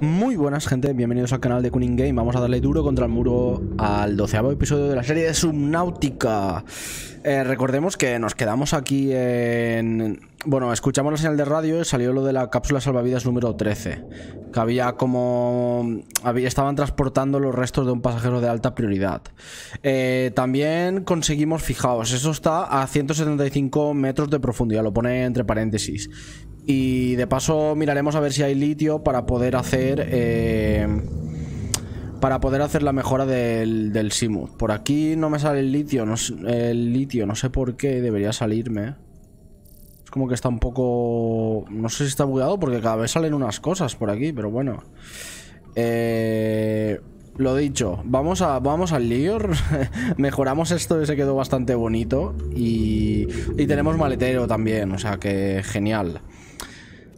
Muy buenas gente, bienvenidos al canal de Cunning Game. Vamos a darle duro contra el muro al doceavo episodio de la serie de Subnautica. Eh, Recordemos que nos quedamos aquí en... Bueno, escuchamos la señal de radio y salió lo de la cápsula salvavidas número 13 Que había como... Había, estaban transportando los restos de un pasajero de alta prioridad. Eh, También conseguimos, fijaos, eso está a 175 metros de profundidad Lo pone entre paréntesis y de paso miraremos a ver si hay litio para poder hacer... Eh, para poder hacer la mejora del, del. Por aquí no me sale el litio, no, el litio, no sé por qué, debería salirme. Es como que está un poco... No sé si está bugueado porque cada vez salen unas cosas por aquí, pero bueno. Eh, lo dicho, vamos, a, vamos al lío. Mejoramos esto y se quedó bastante bonito. Y, y tenemos maletero también, o sea que genial.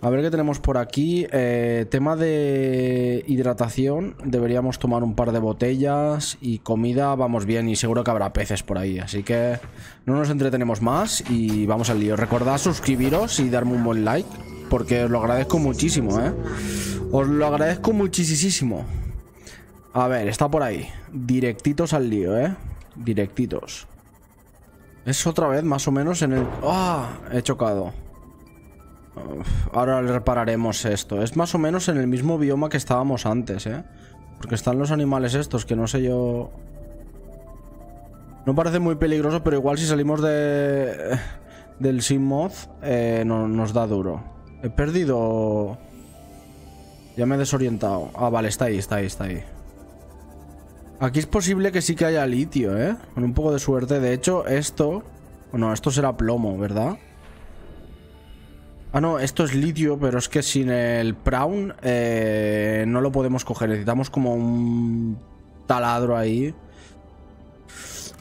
A ver qué tenemos por aquí. Eh, tema de hidratación. Deberíamos tomar un par de botellas. Y comida, vamos bien. Y seguro que habrá peces por ahí. Así que no nos entretenemos más. Y vamos al lío. Recordad suscribiros y darme un buen like. Porque os lo agradezco muchísimo, ¿eh? Os lo agradezco muchísimo. A ver, está por ahí. Directitos al lío, ¿eh? Directitos. Es otra vez más o menos en el... ¡Ah! He chocado. Ahora repararemos esto. Es más o menos en el mismo bioma que estábamos antes, ¿eh? Porque están los animales estos, que no sé yo... No parece muy peligroso, pero igual si salimos de... Del Sinmoth eh, no, nos da duro. He perdido... Ya me he desorientado. Ah, vale, está ahí, está ahí, está ahí. Aquí es posible que sí que haya litio, ¿eh? Con un poco de suerte. De hecho, esto... Bueno, esto será plomo, ¿verdad? Ah, no, esto es litio, pero es que sin el Prawn eh, no lo podemos coger. Necesitamos como un taladro ahí.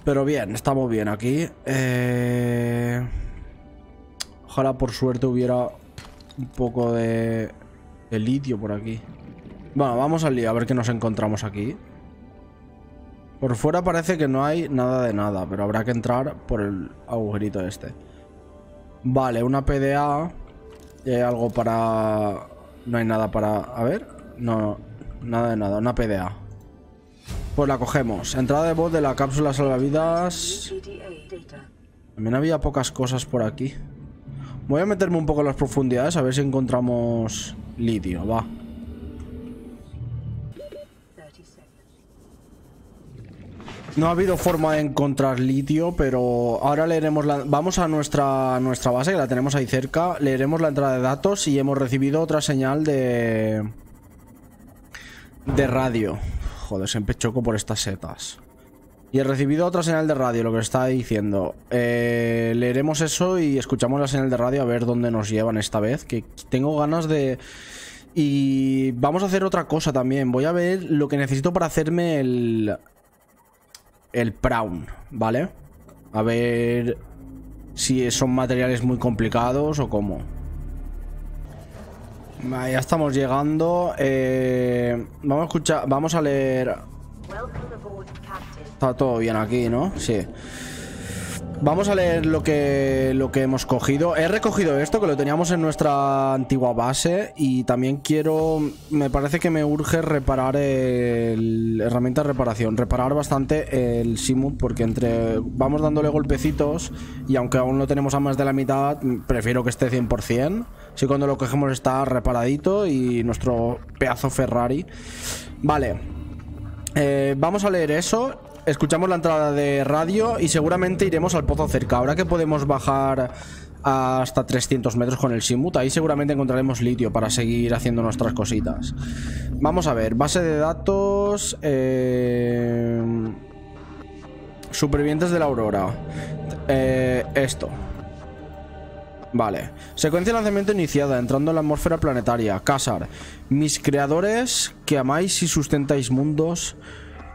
Pero bien, estamos bien aquí. Eh, ojalá por suerte hubiera un poco de, de litio por aquí. Bueno, vamos al lío a ver qué nos encontramos aquí. Por fuera parece que no hay nada de nada, pero habrá que entrar por el agujerito este. Vale, una PDA hay algo para... No hay nada para... A ver. No, nada de nada. Una PDA. Pues la cogemos. Entrada de voz de la cápsula salvavidas. También había pocas cosas por aquí. Voy a meterme un poco en las profundidades a ver si encontramos litio. Va. No ha habido forma de encontrar litio, pero ahora leeremos la... Vamos a nuestra, nuestra base, que la tenemos ahí cerca. Leeremos la entrada de datos y hemos recibido otra señal de... De radio. Joder, siempre choco por estas setas. Y he recibido otra señal de radio, lo que está diciendo. Eh, leeremos eso y escuchamos la señal de radio a ver dónde nos llevan esta vez. Que tengo ganas de... Y vamos a hacer otra cosa también. Voy a ver lo que necesito para hacerme el, el Prawn, ¿vale? A ver si son materiales muy complicados o cómo. ya estamos llegando. Eh, vamos a escuchar, vamos a leer. Está todo bien aquí, ¿no? Sí. Vamos a leer lo que, lo que hemos cogido. He recogido esto, que lo teníamos en nuestra antigua base. Y también quiero... Me parece que me urge reparar el... Herramienta de reparación. Reparar bastante el Simut, porque entre... Vamos dándole golpecitos. Y aunque aún no tenemos a más de la mitad, prefiero que esté 100%. Si cuando lo cogemos está reparadito. Y nuestro pedazo Ferrari. Vale. Eh, vamos a leer eso escuchamos la entrada de radio y seguramente iremos al pozo cerca. Ahora que podemos bajar hasta 300 metros con el Simut, ahí seguramente encontraremos litio para seguir haciendo nuestras cositas. Vamos a ver, base de datos... Eh, supervivientes de la aurora. Eh, esto. Vale. Secuencia de lanzamiento iniciada, entrando en la atmósfera planetaria. Casar. Mis creadores que amáis y sustentáis mundos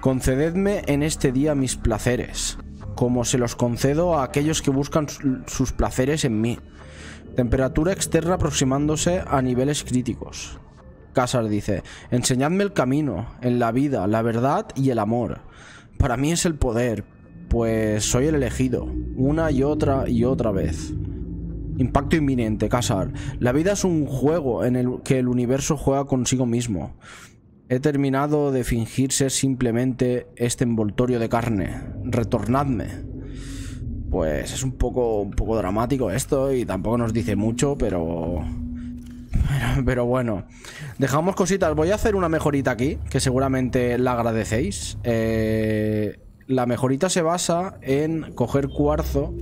Concededme en este día mis placeres, como se los concedo a aquellos que buscan sus placeres en mí. Temperatura externa aproximándose a niveles críticos. Casar dice, enseñadme el camino, en la vida, la verdad y el amor. Para mí es el poder, pues soy el elegido, una y otra y otra vez. Impacto inminente, Casar. La vida es un juego en el que el universo juega consigo mismo. He terminado de fingir ser simplemente este envoltorio de carne. Retornadme. Pues es un poco, un poco dramático esto y tampoco nos dice mucho, pero... pero... bueno, dejamos cositas. Voy a hacer una mejorita aquí, que seguramente la agradecéis. Eh, la mejorita se basa en coger cuarzo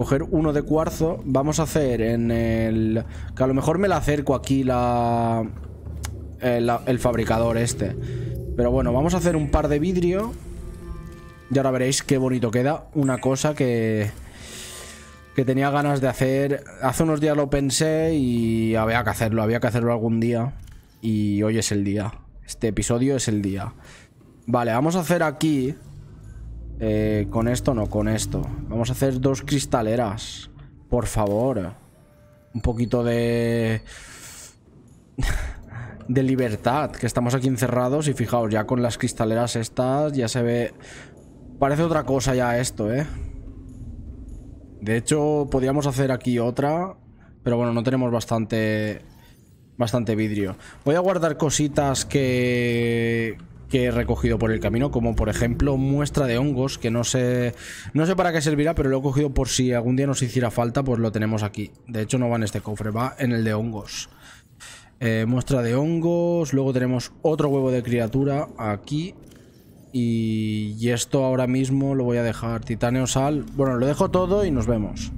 coger uno de cuarzo. Vamos a hacer en el... Que a lo mejor me la acerco aquí la... El, fabricador este. Pero bueno, vamos a hacer un par de vidrio. Y ahora veréis qué bonito queda. Una cosa que... Que tenía ganas de hacer. Hace unos días lo pensé y había que hacerlo. Había que hacerlo algún día. Y hoy es el día. Este episodio es el día. Vale, vamos a hacer aquí eh, con esto no, con esto. Vamos a hacer dos cristaleras. Por favor. Un poquito de... de libertad. Que estamos aquí encerrados y fijaos, ya con las cristaleras estas ya se ve... Parece otra cosa ya esto, ¿eh? De hecho, podríamos hacer aquí otra. Pero bueno, no tenemos bastante... Bastante vidrio. Voy a guardar cositas que que he recogido por el camino, como por ejemplo muestra de hongos, que no sé, no sé para qué servirá, pero lo he cogido por si algún día nos hiciera falta, pues lo tenemos aquí. De hecho no va en este cofre, va en el de hongos. Eh, muestra de hongos, luego tenemos otro huevo de criatura aquí. Y, y esto ahora mismo lo voy a dejar, titanio, sal. Bueno, lo dejo todo y nos vemos.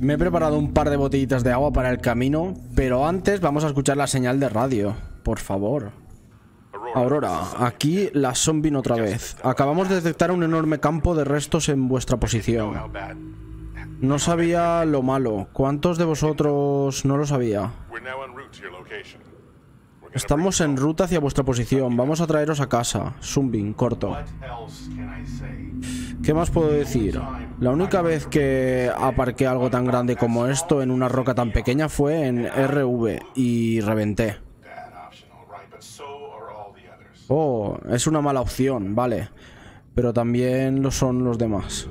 Me he preparado un par de botellitas de agua para el camino, pero antes vamos a escuchar la señal de radio. Por favor. Aurora, aquí la zombie otra vez. Acabamos de detectar un enorme campo de restos en vuestra posición. No sabía lo malo. ¿Cuántos de vosotros no lo sabía? Estamos en ruta hacia vuestra posición. Vamos a traeros a casa. Zumbin, corto. ¿Qué más puedo decir? La única vez que aparqué algo tan grande como esto en una roca tan pequeña fue en RV y reventé. Oh, es una mala opción, vale. Pero también lo son los demás.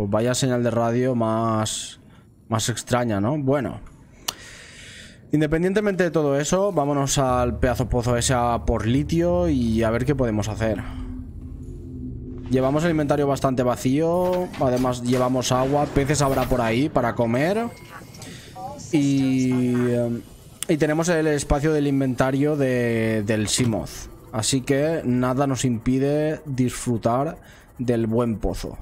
Pues vaya señal de radio más, más extraña, ¿no? Bueno. Independientemente de todo eso, vámonos al pedazo pozo ese por litio y a ver qué podemos hacer. Llevamos el inventario bastante vacío. Además llevamos agua. Peces habrá por ahí para comer. Y, y tenemos el espacio del inventario de, del Simoth. Así que nada nos impide disfrutar del buen pozo.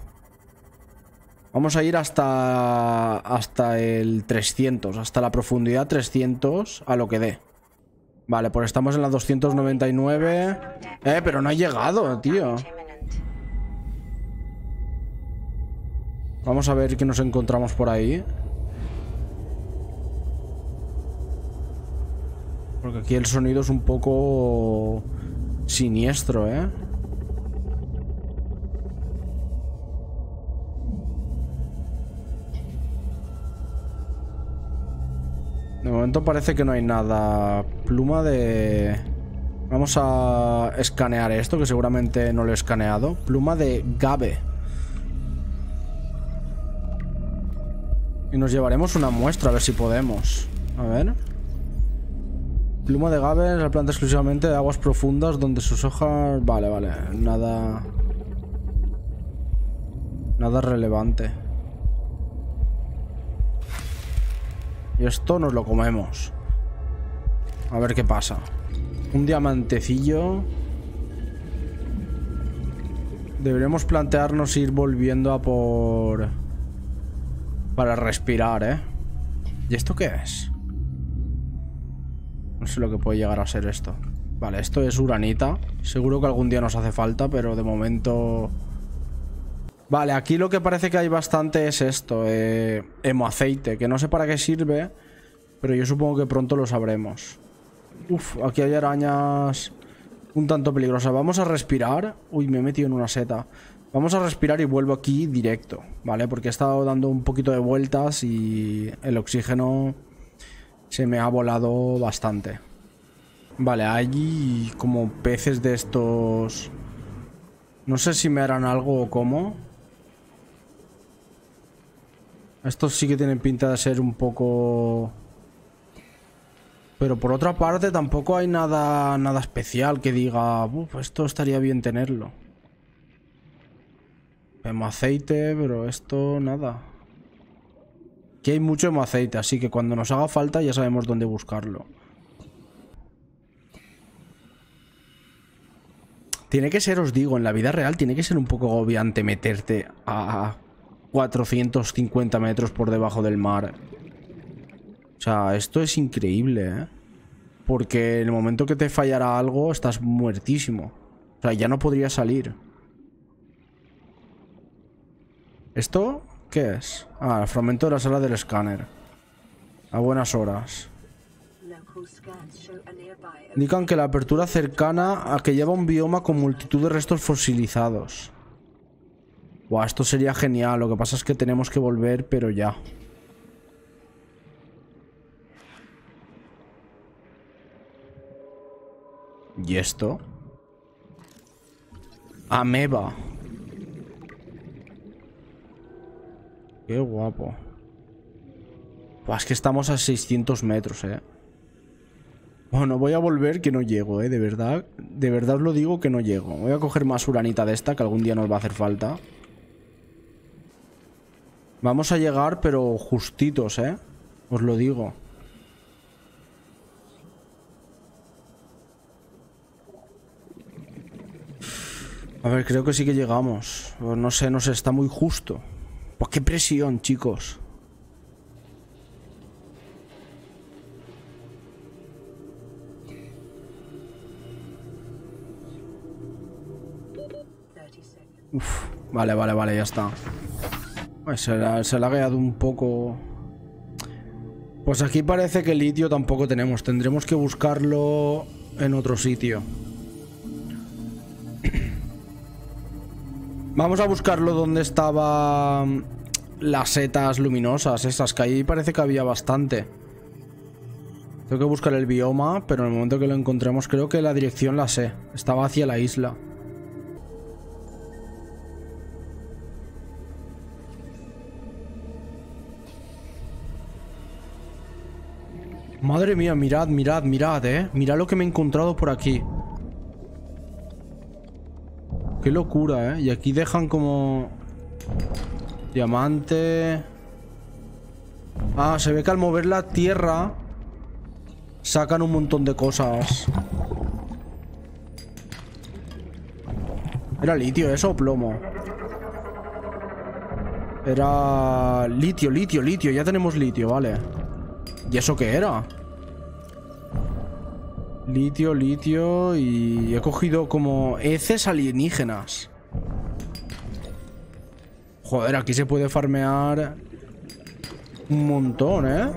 Vamos a ir hasta, hasta el 300, hasta la profundidad 300, a lo que dé. Vale, pues estamos en la 299. Eh, pero no ha llegado, tío. Vamos a ver qué nos encontramos por ahí. Porque aquí el sonido es un poco siniestro, ¿eh? De momento parece que no hay nada. Pluma de... Vamos a escanear esto, que seguramente no lo he escaneado. Pluma de Gabe. Y nos llevaremos una muestra a ver si podemos. A ver. Pluma de Gabe es la planta exclusivamente de aguas profundas donde sus hojas... Vale, vale. Nada... Nada relevante. Y esto nos lo comemos. A ver qué pasa. Un diamantecillo. Deberíamos plantearnos ir volviendo a por... Para respirar, ¿eh? ¿Y esto qué es? No sé lo que puede llegar a ser esto. Vale, esto es uranita. Seguro que algún día nos hace falta, pero de momento... Vale, aquí lo que parece que hay bastante es esto. Eh, aceite, que no sé para qué sirve, pero yo supongo que pronto lo sabremos. Uf, aquí hay arañas un tanto peligrosas. Vamos a respirar. Uy, me he metido en una seta. Vamos a respirar y vuelvo aquí directo, ¿vale? Porque he estado dando un poquito de vueltas y el oxígeno se me ha volado bastante. Vale, hay como peces de estos No sé si me harán algo o cómo. Estos sí que tienen pinta de ser un poco... Pero por otra parte tampoco hay nada, nada especial que diga, Uf, esto estaría bien tenerlo. aceite, pero esto nada. Aquí hay mucho aceite, así que cuando nos haga falta ya sabemos dónde buscarlo. Tiene que ser, os digo, en la vida real tiene que ser un poco agobiante meterte a 450 metros por debajo del mar. O sea, esto es increíble, ¿eh? Porque en el momento que te fallará algo, estás muertísimo. O sea, ya no podría salir. ¿Esto qué es? Ah, el fragmento de la sala del escáner. A buenas horas. Indican que la apertura cercana a que lleva un bioma con multitud de restos fosilizados. Buah, esto sería genial. Lo que pasa es que tenemos que volver, pero ya. ¿Y esto? Ameba. Qué guapo. Buah, es que estamos a 600 metros, eh. Bueno, voy a volver que no llego, eh. De verdad. De verdad lo digo que no llego. Voy a coger más uranita de esta, que algún día nos va a hacer falta. Vamos a llegar, pero justitos, ¿eh? Os lo digo. A ver, creo que sí que llegamos. No sé, no sé, está muy justo. Pues qué presión, chicos. Uf, vale, vale, vale, ya está. Se, la, ha quedado un poco... Pues aquí parece que litio tampoco tenemos. Tendremos que buscarlo en otro sitio. Vamos a buscarlo donde estaban las setas luminosas, esas, que ahí parece que había bastante. Tengo que buscar el bioma, pero en el momento que lo encontremos creo que la dirección la sé. Estaba hacia la isla. Madre mía, mirad, mirad, mirad, eh. Mirad lo que me he encontrado por aquí. Qué locura, eh. Y aquí dejan como... Diamante... Ah, se ve que al mover la tierra... Sacan un montón de cosas. ¿Era litio eso o plomo? Era... Litio, litio, litio. Ya tenemos litio, vale. ¿Y eso qué era? Litio, litio y he cogido como heces alienígenas. Joder, aquí se puede farmear un montón, ¿eh?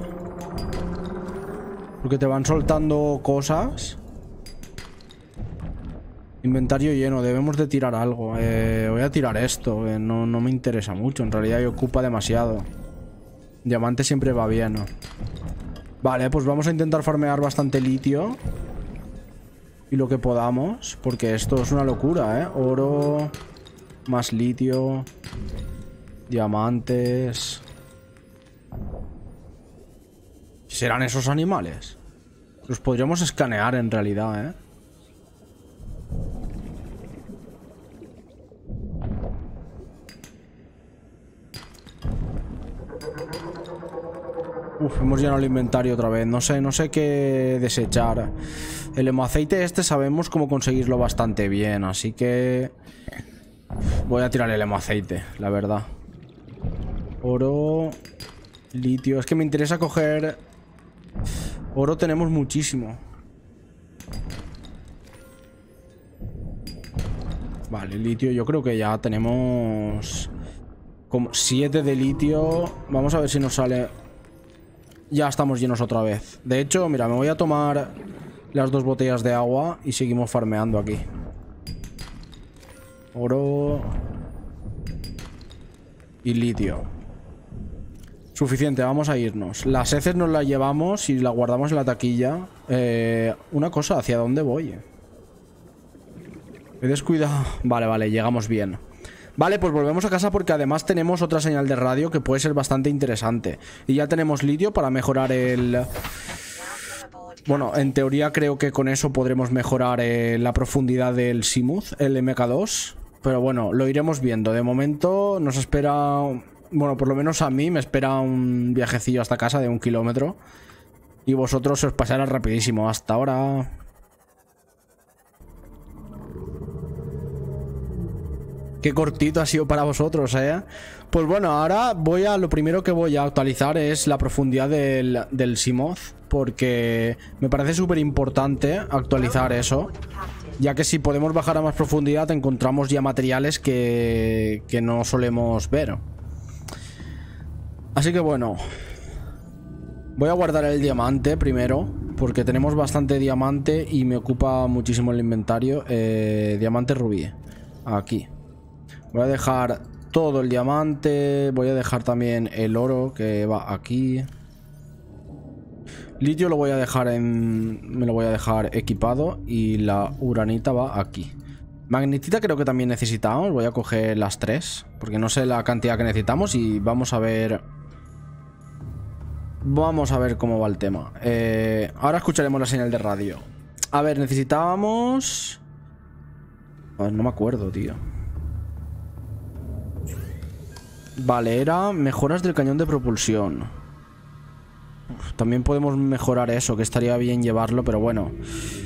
Porque te van soltando cosas. Inventario lleno, debemos de tirar algo. Eh, voy a tirar esto, no, no, me interesa mucho. En realidad ocupa demasiado. Diamante siempre va bien, ¿no? Vale, pues vamos a intentar farmear bastante litio. Y lo que podamos. Porque esto es una locura, ¿eh? Oro. Más litio. Diamantes. ¿Serán esos animales? Los podríamos escanear en realidad, ¿eh? Uf, hemos llenado el inventario otra vez. No sé, no sé qué desechar. El hemoaceite este sabemos cómo conseguirlo bastante bien, así que... Voy a tirar el hemoaceite, la verdad. Oro... Litio. Es que me interesa coger... Oro tenemos muchísimo. Vale, litio yo creo que ya tenemos... Como 7 de litio. Vamos a ver si nos sale ya estamos llenos otra vez. De hecho, mira, me voy a tomar las dos botellas de agua y seguimos farmeando aquí. Oro... Y litio. Suficiente, vamos a irnos. Las heces nos las llevamos y las guardamos en la taquilla. Eh, una cosa, ¿hacia dónde voy? He descuidado. Vale, vale, llegamos bien. Vale, pues volvemos a casa porque además tenemos otra señal de radio que puede ser bastante interesante. Y ya tenemos litio para mejorar el... Bueno, en teoría creo que con eso podremos mejorar eh, la profundidad del Simuth, el MK2. Pero bueno, lo iremos viendo. De momento nos espera... Bueno, por lo menos a mí me espera un viajecillo hasta casa de un kilómetro. Y vosotros os pasará rapidísimo. Hasta ahora... Qué cortito ha sido para vosotros, ¿eh? Pues bueno, ahora voy a... Lo primero que voy a actualizar es la profundidad del, del Simoth. Porque me parece súper importante actualizar eso. Ya que si podemos bajar a más profundidad encontramos ya materiales que, que no solemos ver. Así que bueno. Voy a guardar el diamante primero. Porque tenemos bastante diamante y me ocupa muchísimo el inventario. Eh, diamante rubí. Aquí. Voy a dejar todo el diamante. Voy a dejar también el oro que va aquí. Litio lo voy a dejar en... Me lo voy a dejar equipado. Y la uranita va aquí. Magnetita creo que también necesitamos. Voy a coger las tres. Porque no sé la cantidad que necesitamos. Y vamos a ver... Vamos a ver cómo va el tema. Eh, ahora escucharemos la señal de radio. A ver, necesitábamos... no me acuerdo, tío. Vale, era mejoras del cañón de propulsión. también podemos mejorar eso, que estaría bien llevarlo, pero bueno.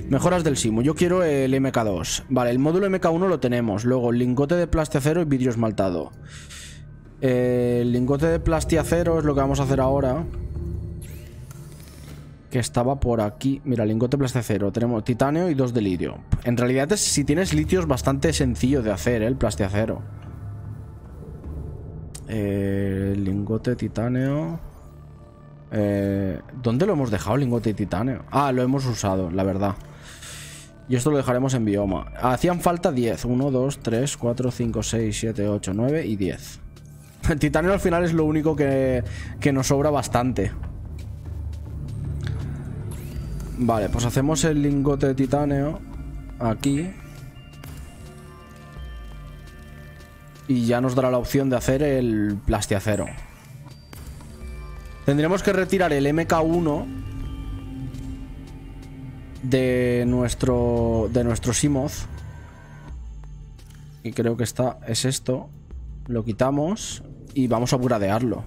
Mejoras del Simu. Yo quiero el MK2. Vale, el módulo MK1 lo tenemos. Luego, lingote de plastiacero y vidrio esmaltado. el lingote de plastiacero es lo que vamos a hacer ahora. Que estaba por aquí. Mira, lingote plastiacero. Tenemos titanio y dos de litio. En realidad, si tienes litio es bastante sencillo de hacer, ¿eh? el plastiacero. Eh, lingote de titanio. Eh, ¿Dónde lo hemos dejado lingote de titanio? Ah, lo hemos usado, la verdad. Y esto lo dejaremos en bioma. Hacían falta 10. 1, 2, 3, 4, 5, 6, 7, 8, 9 y 10. El titanio al final es lo único que, que nos sobra bastante. Vale, pues hacemos el lingote de titanio aquí. Y ya nos dará la opción de hacer el plastiacero. Tendremos que retirar el MK1 de nuestro de nuestro Simoth. Y creo que está es esto. Lo quitamos y vamos a buradearlo.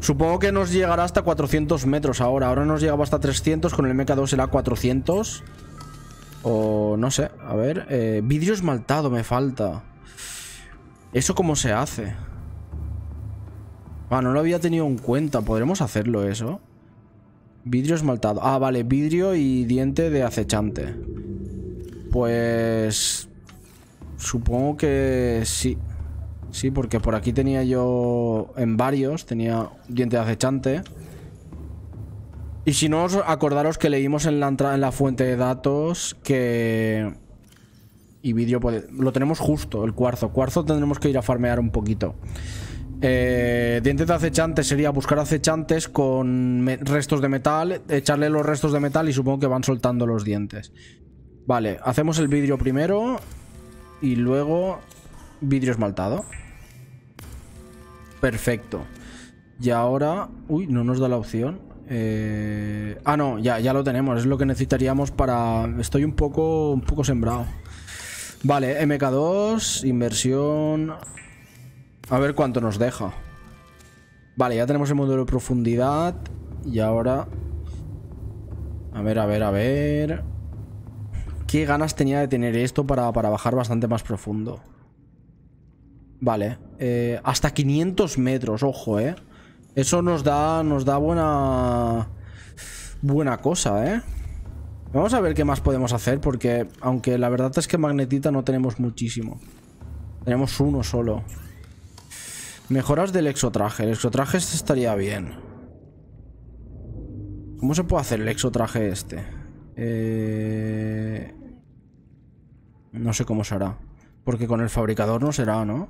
Supongo que nos llegará hasta 400 metros ahora. Ahora nos llegaba hasta 300. Con el MK2 será 400. O no sé. A ver. Eh, vidrio esmaltado me falta. ¿Eso cómo se hace? Ah, no lo había tenido en cuenta. ¿Podremos hacerlo eso? Vidrio esmaltado. Ah, vale. Vidrio y diente de acechante. Pues... Supongo que sí. Sí, porque por aquí tenía yo... En varios tenía diente de acechante. Y si no, acordaros que leímos en la, en la fuente de datos que y vídeo lo tenemos justo, el cuarzo. Cuarzo tendremos que ir a farmear un poquito. Eh, dientes de acechantes sería buscar acechantes con restos de metal, echarle los restos de metal y supongo que van soltando los dientes. Vale, hacemos el vidrio primero y luego vidrio esmaltado. Perfecto. Y ahora... Uy, no nos da la opción. Eh, ah, no, ya, ya lo tenemos. Es lo que necesitaríamos para... Estoy un poco, un poco sembrado. Vale, MK2, inversión... A ver cuánto nos deja. Vale, ya tenemos el módulo de profundidad. Y ahora... A ver, a ver, a ver... ¿Qué ganas tenía de tener esto para, bajar bastante más profundo? Vale. Eh, hasta 500 metros, ojo, ¿eh? Eso nos da, nos da buena... Buena cosa, ¿eh? Vamos a ver qué más podemos hacer porque aunque la verdad es que magnetita no tenemos muchísimo. Tenemos uno solo. Mejoras del exotraje. El exotraje este estaría bien. ¿Cómo se puede hacer el exotraje este? Eh... No sé cómo será. Porque con el fabricador no será, ¿no?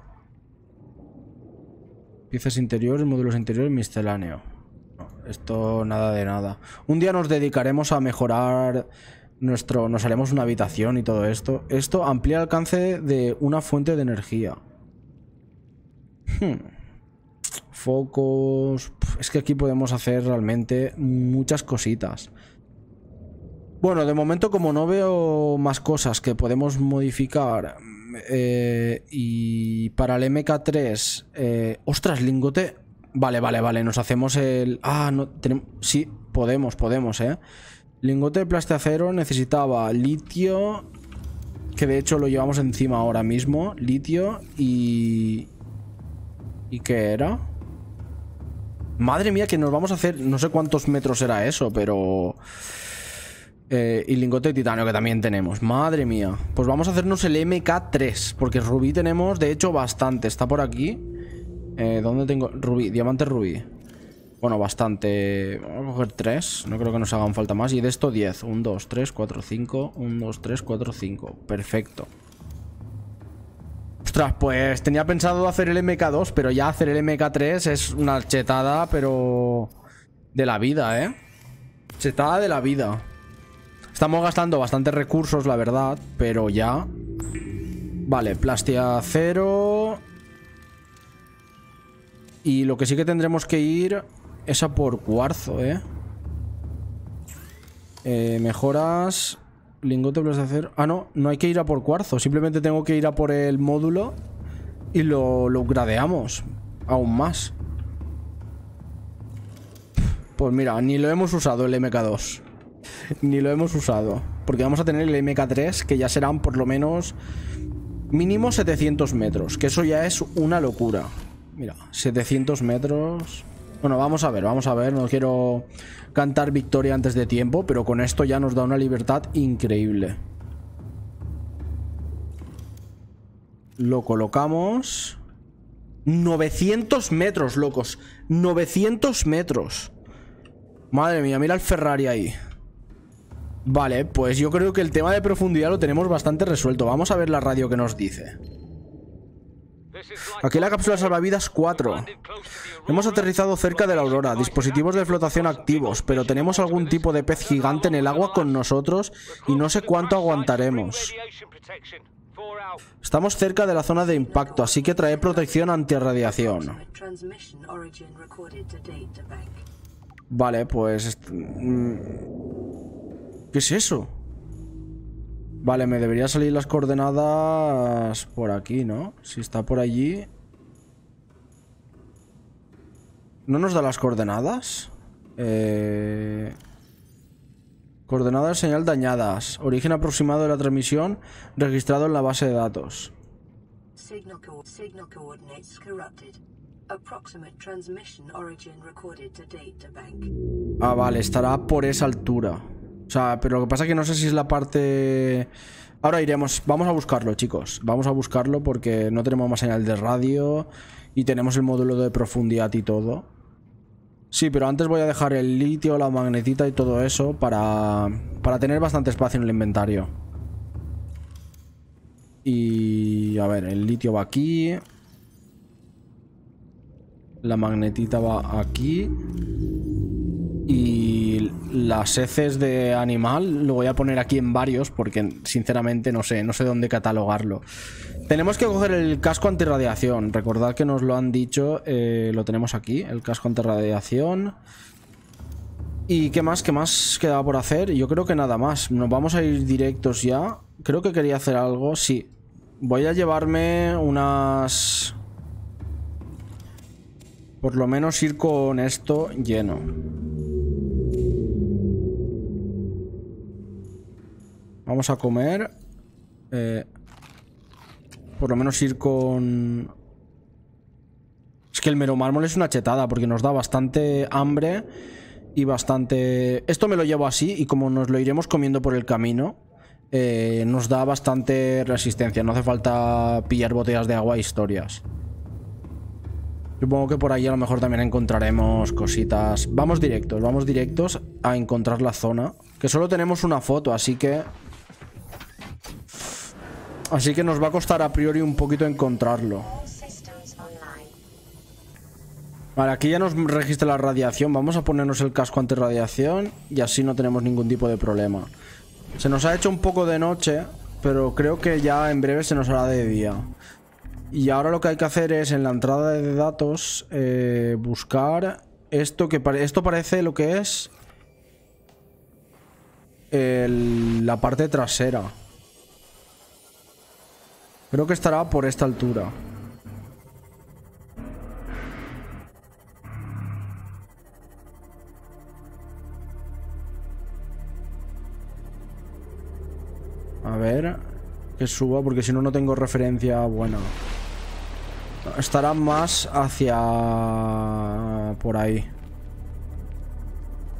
Piezas interiores, módulos interiores, misceláneo. Esto nada de nada. Un día nos dedicaremos a mejorar nuestro, nos haremos una habitación y todo esto. Esto amplía el alcance de una fuente de energía. Hmm. Focos. Es que aquí podemos hacer realmente muchas cositas. Bueno, de momento como no veo más cosas que podemos modificar eh, y para el MK3... Eh, ostras, lingote... Vale, vale, vale, nos hacemos el... Ah, no, tenemos... Sí, podemos, podemos, ¿eh? Lingote de plastiacero necesitaba litio, que de hecho lo llevamos encima ahora mismo, litio y... ¿Y qué era? Madre mía, que nos vamos a hacer... No sé cuántos metros era eso, pero... Eh, y lingote de titanio que también tenemos. Madre mía. Pues vamos a hacernos el MK3. Porque rubí tenemos, de hecho, bastante. Está por aquí. Eh, ¿Dónde tengo? Rubí, diamante rubí. Bueno, bastante. Vamos a coger 3. No creo que nos hagan falta más. Y de esto 10. 1, 2, 3, 4, 5. 1, 2, 3, 4, 5. Perfecto. Ostras, pues tenía pensado hacer el MK2, pero ya hacer el MK3 es una chetada, pero... De la vida, ¿eh? Chetada de la vida. Estamos gastando bastantes recursos, la verdad, pero ya... Vale, plastia cero... Y lo que sí que tendremos que ir es a por cuarzo, ¿eh? eh mejoras... Lingote de acero. Ah, no, no hay que ir a por cuarzo. Simplemente tengo que ir a por el módulo y lo, lo gradeamos aún más. Pues mira, ni lo hemos usado el MK2. ni lo hemos usado. Porque vamos a tener el MK3 que ya serán por lo menos mínimo 700 metros. Que eso ya es una locura. Mira, 700 metros... Bueno, vamos a ver, vamos a ver. No quiero cantar victoria antes de tiempo, pero con esto ya nos da una libertad increíble. Lo colocamos. 900 metros, locos. 900 metros. Madre mía, mira el Ferrari ahí. Vale, pues yo creo que el tema de profundidad lo tenemos bastante resuelto. Vamos a ver la radio que nos dice. Aquí la cápsula salvavidas 4. Hemos aterrizado cerca de la aurora, dispositivos de flotación activos, pero tenemos algún tipo de pez gigante en el agua con nosotros y no sé cuánto aguantaremos. Estamos cerca de la zona de impacto, así que trae protección antirradiación. Vale, pues... Mm, ¿Qué es eso? Vale, me debería salir las coordenadas por aquí, ¿no? Si está por allí... ¿No nos da las coordenadas? Eh... Coordenadas señal dañadas. Origen aproximado de la transmisión registrado en la base de datos. Ah, vale, estará por esa altura. Sea, pero lo que pasa es que no sé si es la parte... Ahora iremos, vamos a buscarlo chicos, vamos a buscarlo porque no tenemos más señal de radio y tenemos el módulo de profundidad y todo. Sí, pero antes voy a dejar el litio, la magnetita y todo eso para, para tener bastante espacio en el inventario. Y a ver, el litio va aquí. La magnetita va aquí. Y las heces de animal lo voy a poner aquí en varios porque sinceramente no sé, no sé dónde catalogarlo. Tenemos que coger el casco antirradiación. Recordad que nos lo han dicho, eh, lo tenemos aquí, el casco antirradiación. ¿Y qué más? ¿Qué más quedaba por hacer? Yo creo que nada más. Nos vamos a ir directos ya. Creo que quería hacer algo. Sí. Voy a llevarme unas... Por lo menos ir con esto lleno. Vamos a comer. Eh, por lo menos ir con... Es que el mero mármol es una chetada porque nos da bastante hambre y bastante... Esto me lo llevo así y como nos lo iremos comiendo por el camino, eh, nos da bastante resistencia. No hace falta pillar botellas de agua e historias. Supongo que por ahí a lo mejor también encontraremos cositas. Vamos directos, vamos directos a encontrar la zona. Que solo tenemos una foto, así que Así que nos va a costar a priori un poquito encontrarlo. Vale, aquí ya nos registra la radiación. Vamos a ponernos el casco anti-radiación y así no tenemos ningún tipo de problema. Se nos ha hecho un poco de noche, pero creo que ya en breve se nos hará de día. Y ahora lo que hay que hacer es en la entrada de datos eh, buscar esto que esto parece lo que es la parte trasera. Creo que estará por esta altura. A ver, que suba, porque si no, no tengo referencia buena. Estará más hacia... por ahí.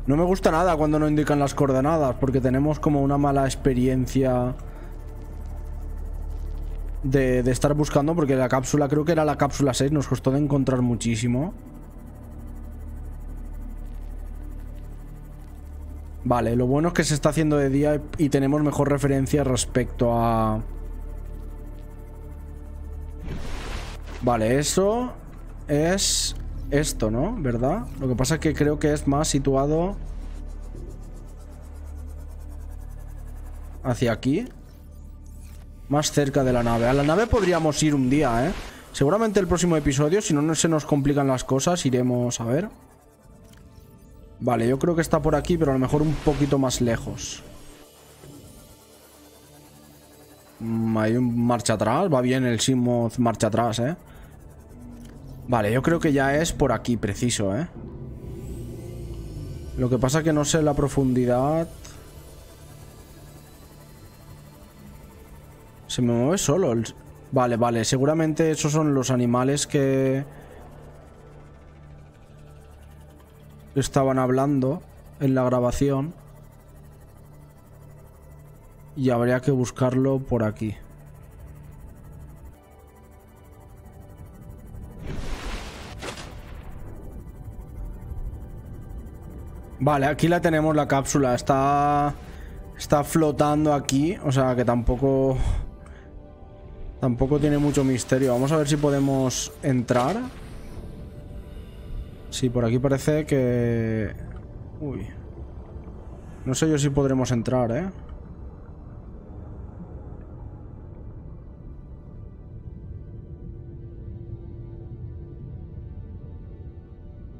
No me gusta nada cuando no indican las coordenadas, porque tenemos como una mala experiencia de, estar buscando, porque la cápsula, creo que era la cápsula 6, nos costó de encontrar muchísimo. Vale, lo bueno es que se está haciendo de día y tenemos mejor referencia respecto a... Vale, eso es esto, ¿no? ¿Verdad? Lo que pasa es que creo que es más situado... Hacia aquí. Más cerca de la nave. A la nave podríamos ir un día, ¿eh? Seguramente el próximo episodio, si no se nos complican las cosas, iremos a ver. Vale, yo creo que está por aquí, pero a lo mejor un poquito más lejos. Mm, hay un marcha atrás. Va bien el Simoth marcha atrás, ¿eh? Vale, yo creo que ya es por aquí, preciso, ¿eh? Lo que pasa que no sé la profundidad... Se me mueve solo. Vale, vale. Seguramente esos son los animales que... estaban hablando en la grabación. Y habría que buscarlo por aquí. Vale, aquí la tenemos la cápsula. Está... Está flotando aquí. O sea que tampoco... Tampoco tiene mucho misterio. Vamos a ver si podemos entrar. Sí, por aquí parece que... Uy. No sé yo si podremos entrar, ¿eh?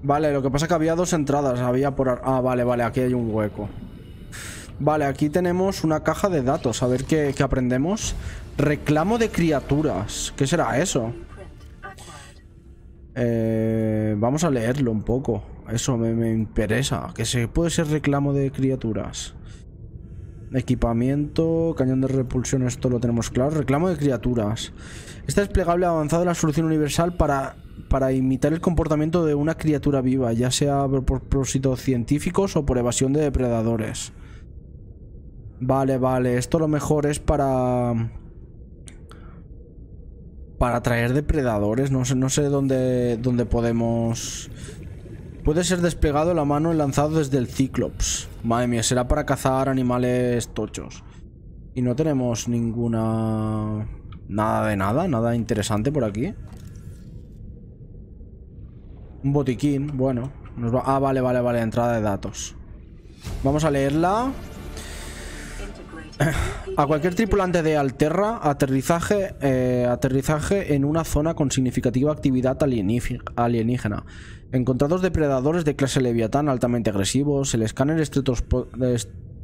Vale, lo que pasa es que había dos entradas. Había por... Ah, vale, vale, aquí hay un hueco. Vale, aquí tenemos una caja de datos. A ver qué, aprendemos. Reclamo de criaturas. ¿Qué será eso? Eh, vamos a leerlo un poco. Eso me, interesa. Que se puede ser reclamo de criaturas. Equipamiento, cañón de repulsión, esto lo tenemos claro. Reclamo de criaturas. Está desplegable avanzado la solución universal para, para imitar el comportamiento de una criatura viva, ya sea por propósitos científicos o por evasión de depredadores. Vale, vale. Esto lo mejor es para para atraer depredadores. No sé, no sé dónde, dónde podemos... Puede ser desplegado la mano y lanzado desde el Cíclops. Madre mía, será para cazar animales tochos. Y no tenemos ninguna... Nada de nada, nada interesante por aquí. Un botiquín, bueno. Ah, vale, vale, vale, entrada de datos. Vamos a leerla. A cualquier tripulante de Alterra, aterrizaje, eh, aterrizaje en una zona con significativa actividad alienígena. Encontrados depredadores de clase Leviatán altamente agresivos, el escáner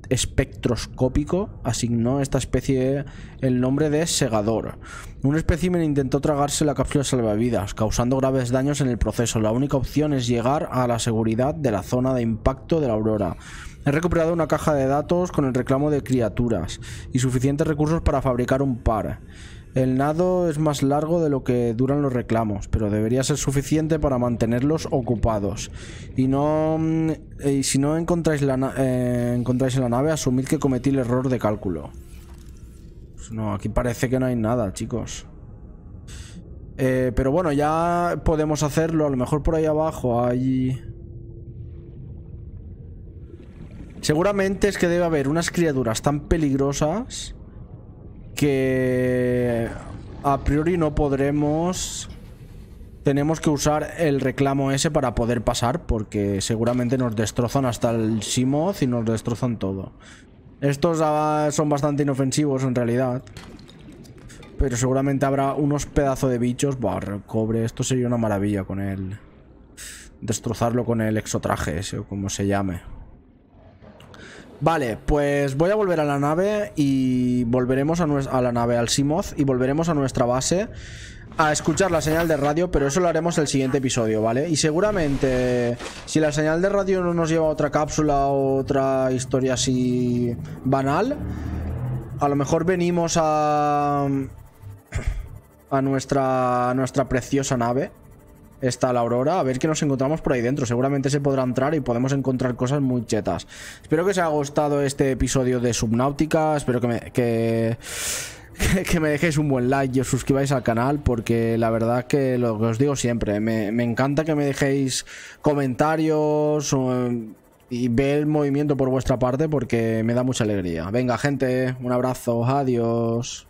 espectroscópico asignó a esta especie el nombre de segador. Un espécimen intentó tragarse la cápsula salvavidas, causando graves daños en el proceso. La única opción es llegar a la seguridad de la zona de impacto de la aurora. He recuperado una caja de datos con el reclamo de criaturas y suficientes recursos para fabricar un par. El nado es más largo de lo que duran los reclamos, pero debería ser suficiente para mantenerlos ocupados. Y no mm, y si no encontráis, la, eh, encontráis en la nave, asumid que cometí el error de cálculo. Pues no, aquí parece que no hay nada, chicos. Eh, pero bueno, ya podemos hacerlo. A lo mejor por ahí abajo hay... Seguramente es que debe haber unas criaturas tan peligrosas que a priori no podremos... Tenemos que usar el reclamo ese para poder pasar porque seguramente nos destrozan hasta el Simoth y nos destrozan todo. Estos son bastante inofensivos en realidad. Pero seguramente habrá unos pedazos de bichos. Buah, cobre. Esto sería una maravilla con él. Destrozarlo con el exotraje ese o como se llame. Vale, pues voy a volver a la nave y volveremos a, a la nave, al Simoth, y volveremos a nuestra base a escuchar la señal de radio, pero eso lo haremos el siguiente episodio, ¿vale? Y seguramente, si la señal de radio no nos lleva a otra cápsula o otra historia así banal, a lo mejor venimos a... a nuestra, a nuestra preciosa nave está la aurora, a ver qué nos encontramos por ahí dentro. Seguramente se podrá entrar y podemos encontrar cosas muy chetas. Espero que os haya gustado este episodio de Subnáutica. Espero que me, que, que me dejéis un buen like y os suscribáis al canal porque la verdad que lo que os digo siempre, me, me encanta que me dejéis comentarios y ver el movimiento por vuestra parte porque me da mucha alegría. Venga gente, un abrazo, adiós.